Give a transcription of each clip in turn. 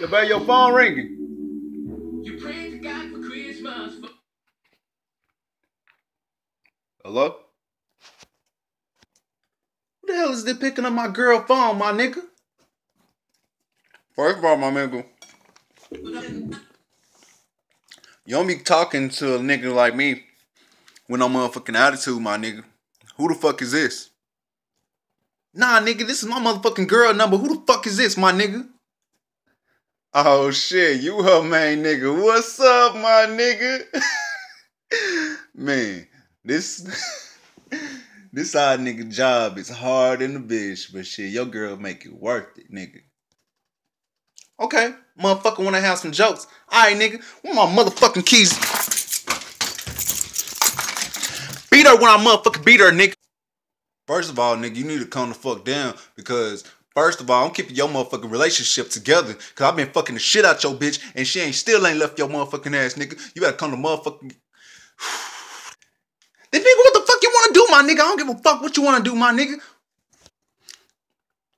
Your baby, your phone ringing. You pray to God for Christmas. Hello? Who the hell is this picking up my girl phone, my nigga? First of all, my nigga, you don't be talking to a nigga like me with no motherfucking attitude, my nigga. Who the fuck is this? Nah, nigga, this is my motherfucking girl number. Who the fuck is this, my nigga? Oh shit, you her main nigga. What's up, my nigga? Man, this this side nigga job is hard in the bitch, but shit, your girl make it worth it, nigga. Okay, motherfucker wanna have some jokes. Alright, nigga, where my motherfucking keys? Beat her when I motherfucking beat her, nigga. First of all, nigga, you need to calm the fuck down because first of all, I'm keeping your motherfucking relationship together. Cause I've been fucking the shit out your bitch and she ain't still ain't left your motherfucking ass, nigga. You better come to motherfucking Then nigga, what the fuck you wanna do, my nigga? I don't give a fuck what you wanna do, my nigga.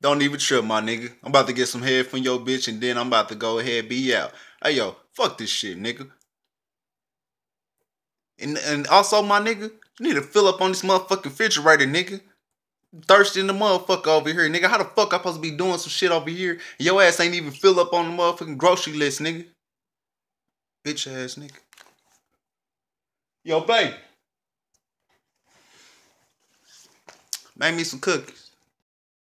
Don't even trip, my nigga. I'm about to get some head from your bitch and then I'm about to go ahead be out. Hey yo, fuck this shit, nigga. And and also, my nigga, you need to fill up on this motherfucking refrigerator, nigga. Thirsty in the motherfucker over here, nigga. How the fuck I supposed to be doing some shit over here? Your ass ain't even fill up on the motherfucking grocery list, nigga. Bitch ass nigga. Yo, baby. Make me some cookies.